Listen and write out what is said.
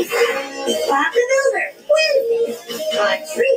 yeah, I think